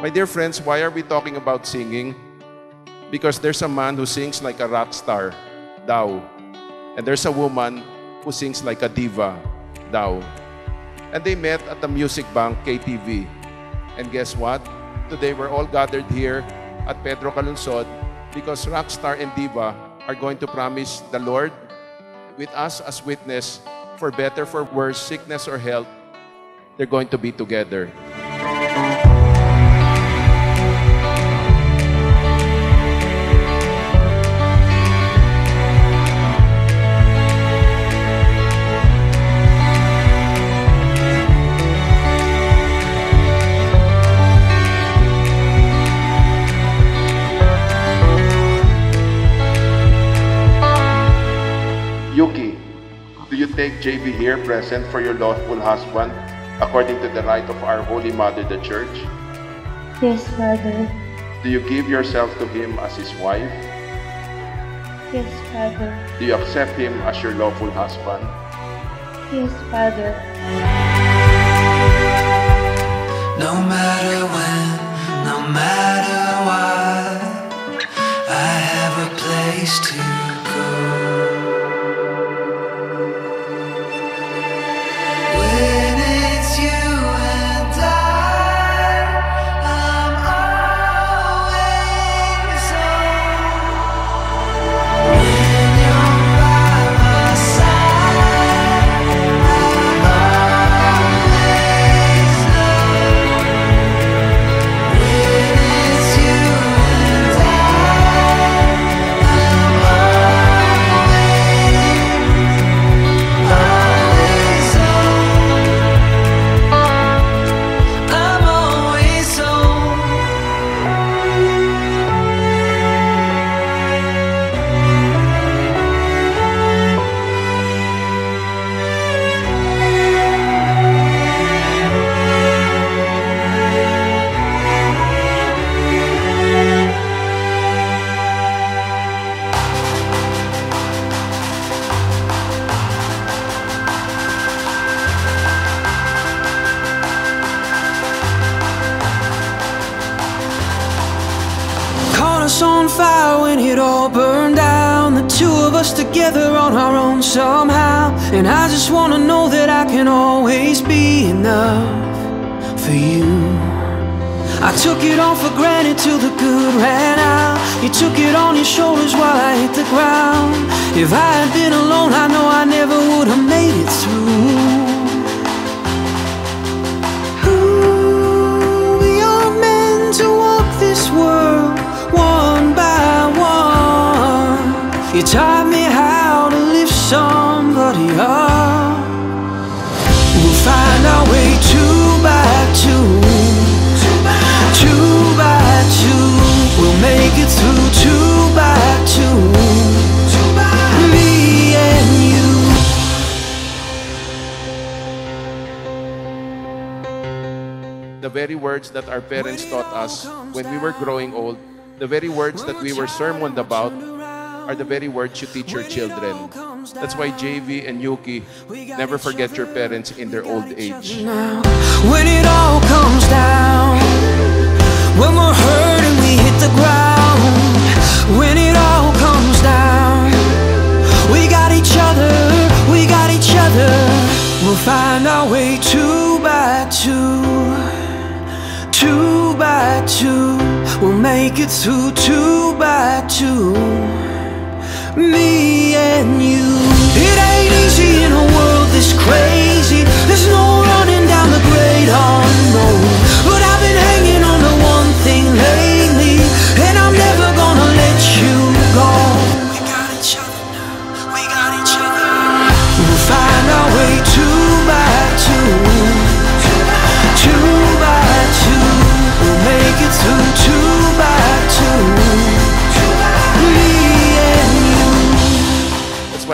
My dear friends, why are we talking about singing? Because there's a man who sings like a rock star, Dao. And there's a woman who sings like a diva, Dao. And they met at the music bank, KTV. And guess what? Today we're all gathered here at Pedro Calungsod because Rockstar and Diva are going to promise the Lord with us as witness for better, for worse, sickness or health, they're going to be together. Take JV here present for your lawful husband according to the rite of our Holy Mother, the Church? Yes, Father. Do you give yourself to him as his wife? Yes, Father. Do you accept him as your lawful husband? Yes, Father. No matter when, no matter why, I have a place to go. Us on fire when it all burned down. The two of us together on our own somehow. And I just wanna know that I can always be enough for you. I took it all for granted till the good ran out. You took it on your shoulders while I hit the ground. If I had been alone, I know I never would have made it through. You taught me how to lift somebody up. We'll find our way two by two. Two by two. We'll make it through two by two. Me and you. The very words that our parents taught us when we were growing old, the very words that we were sermoned about, are the very words you teach your children. That's why JV and Yuki never forget your parents in their old age. when it all comes down when we're hurt and we hit the ground when it all comes down we got each other we got each other we'll find our way two by two two by two we'll make it through two by two me and you.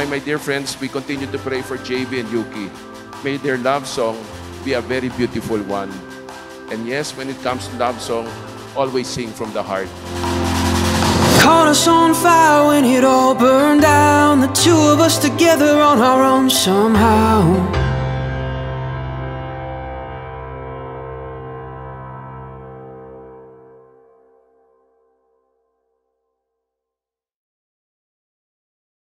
That's my dear friends, we continue to pray for JV and Yuki. May their love song be a very beautiful one. And yes, when it comes to love song, always sing from the heart. Caught us on fire when it all burned down. The two of us together on our own somehow.